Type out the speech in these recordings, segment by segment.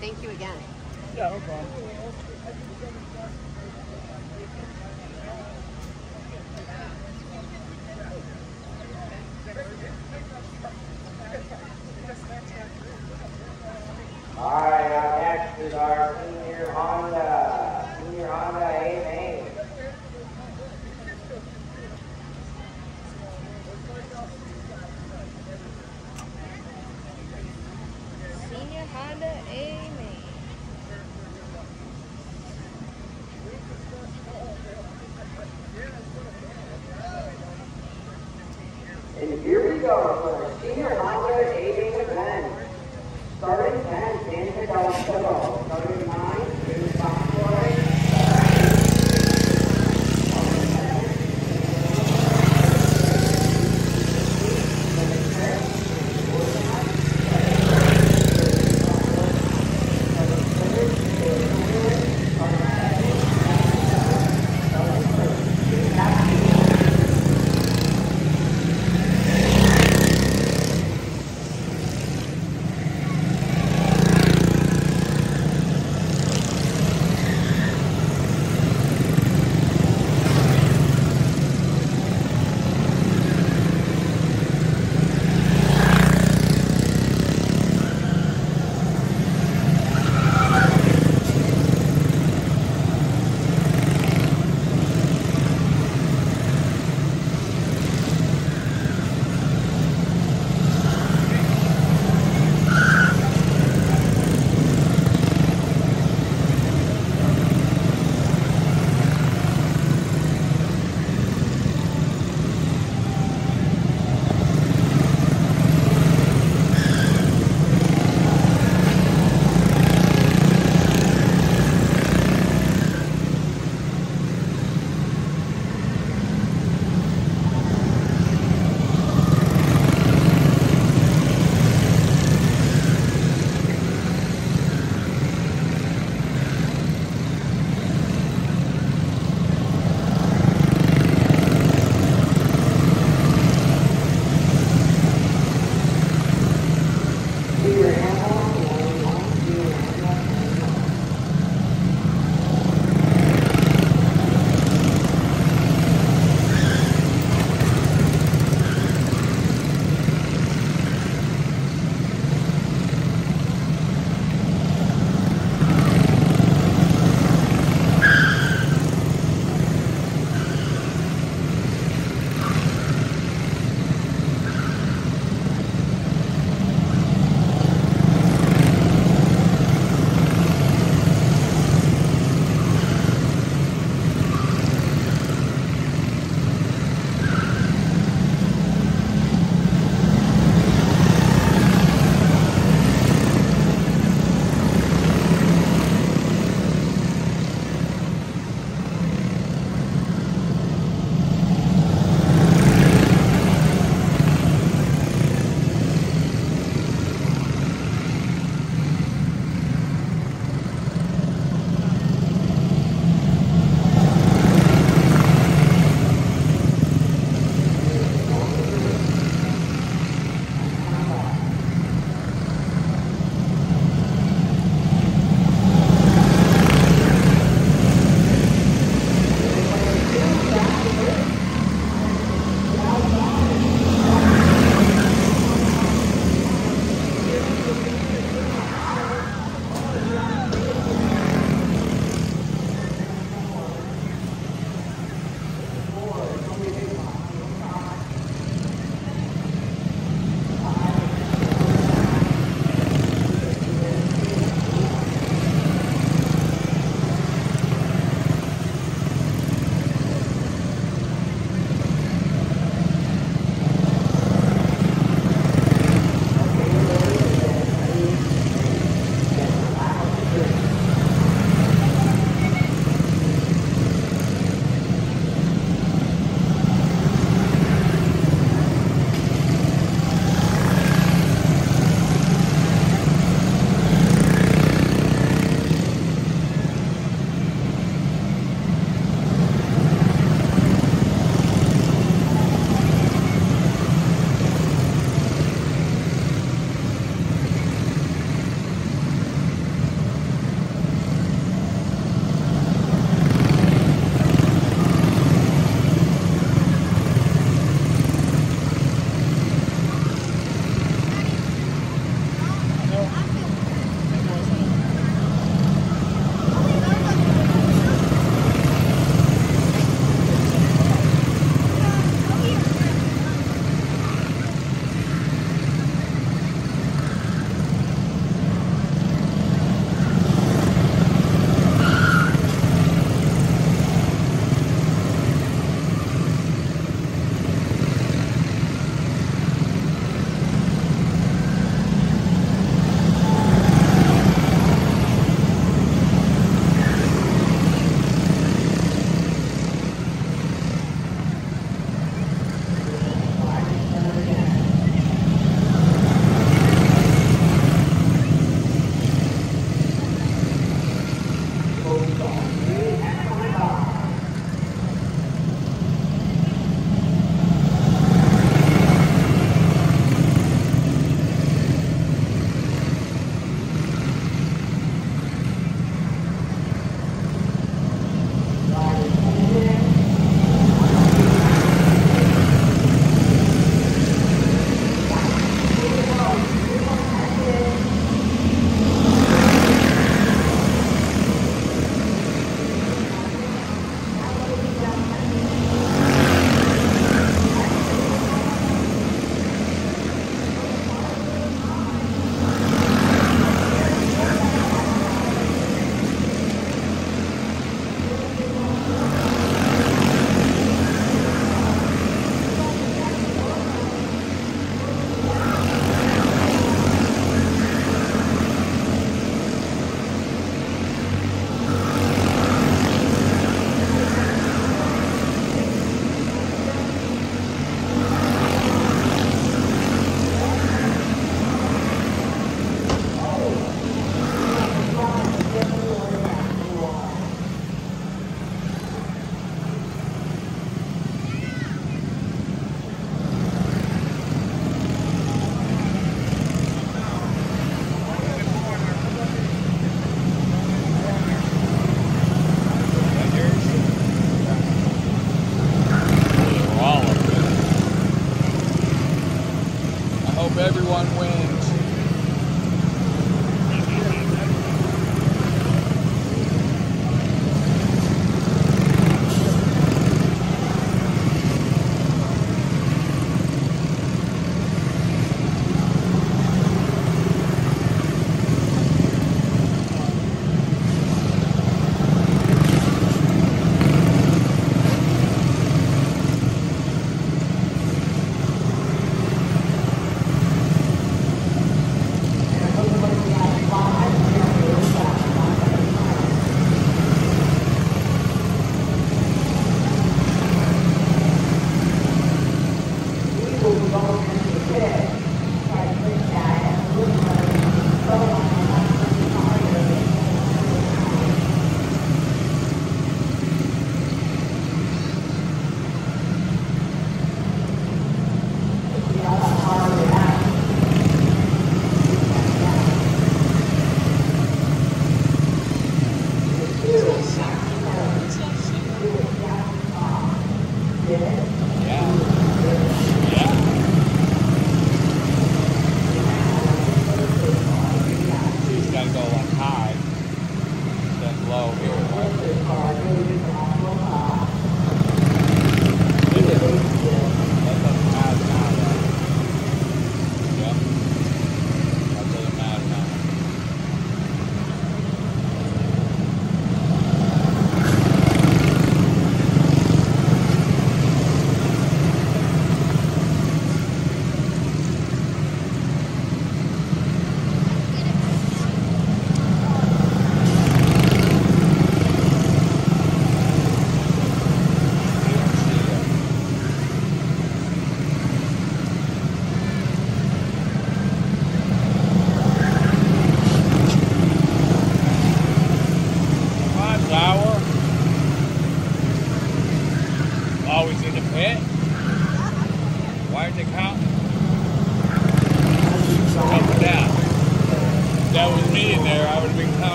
Thank you again. Yeah, no problem.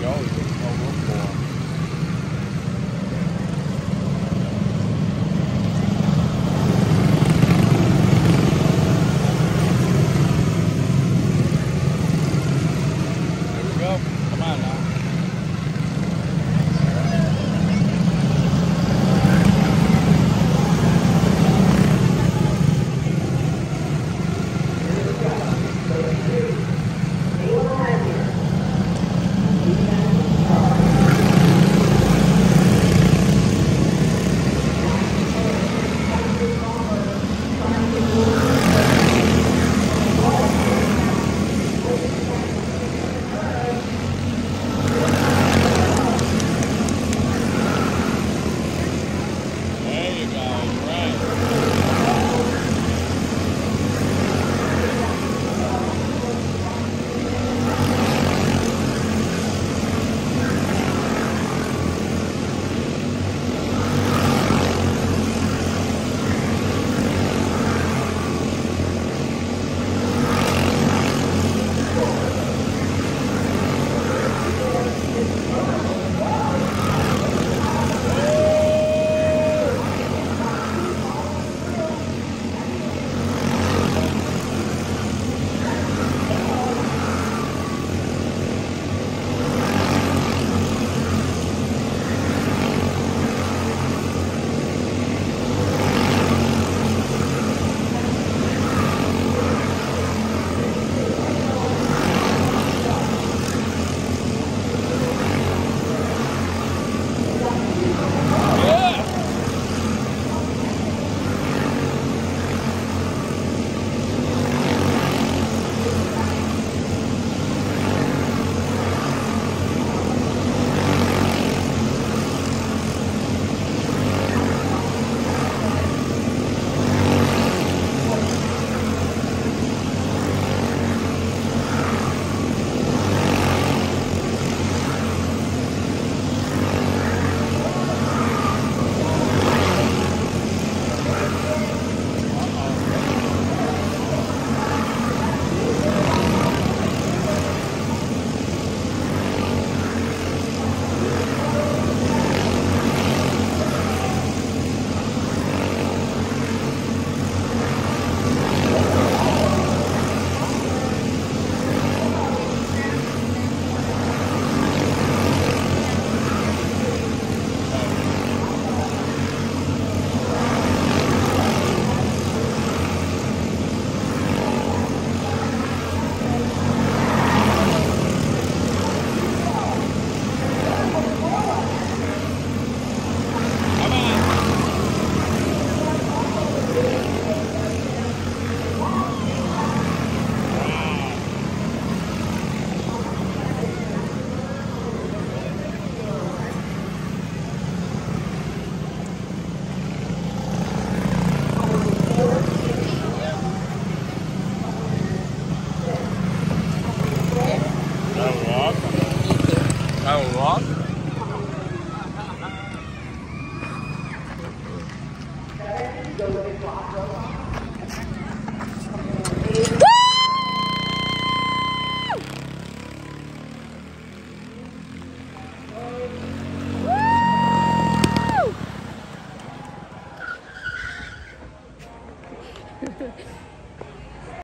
Put